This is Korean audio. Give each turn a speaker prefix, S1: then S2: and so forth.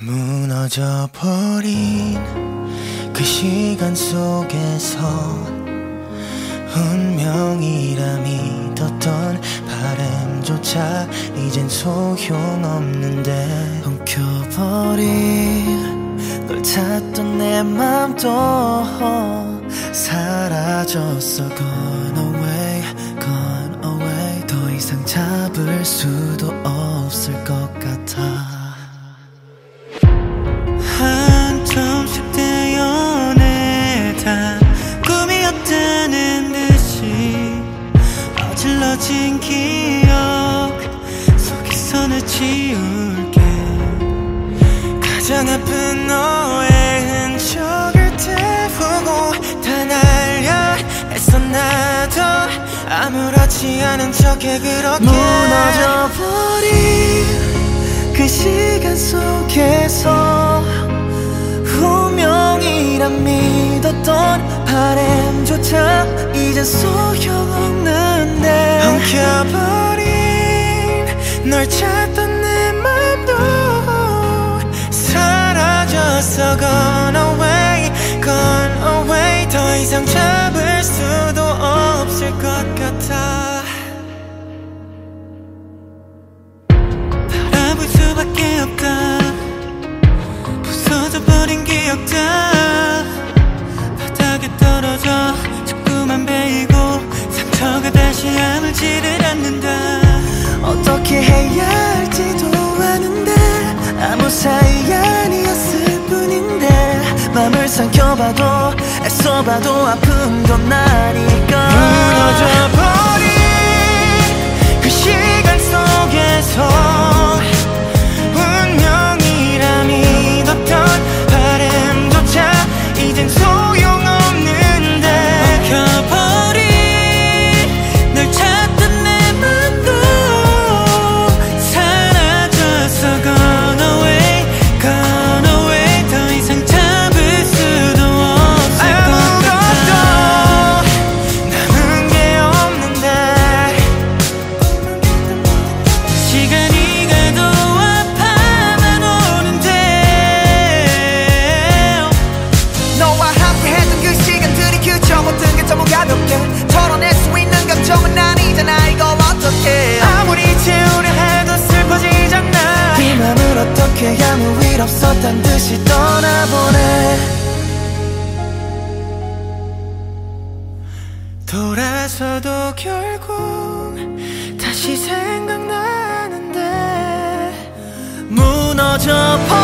S1: 무너져 버린 그 시간 속에서 운명이라 믿었던 바람조차 이젠 소용없는데 엉켜버린 널 찾던 내 맘도 사라졌어. Gone away, gone away. 더 이상 잡을 수도 없 속에서는 지울게. 가장 아픈 너의 흔적을 태우고 다 날려 애써 나도 아무렇지 않은 척해 그렇게. 무너져버린 그 시간 속에서 운명이란 믿었던 바람조차 이젠 소용없는데. 엉켜버린 널 찾던 내 맘도 사라졌어 Gone away, gone away. 더 이상 잡을 수도 없을 것 같아. 바라볼 수밖에 없다. 부서져 버린 기억들 바닥에 떨어져 자꾸만 베이고 상처가 다시 아물지를 않는다 어떻게 해야 할지도 아는데 아무 사이 아니었을 뿐인데 맘을 삼켜봐도 애써봐도 아픈 건 나니까 무너져버 일 없었단 듯이 떠나보내. 돌아서도 결국 다시 생각나는데 무너져 버린